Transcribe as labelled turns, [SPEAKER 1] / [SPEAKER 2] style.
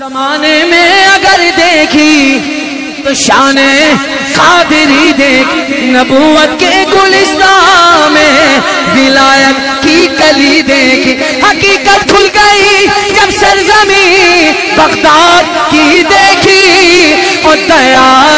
[SPEAKER 1] जमाने में अगर देखी तो शान कादरी देख, नबूवत के गुलिस्तान में विलायत की कली देखी। हकीकत खुल गई, जब सरजमी बगदाद की देखी, और तैयार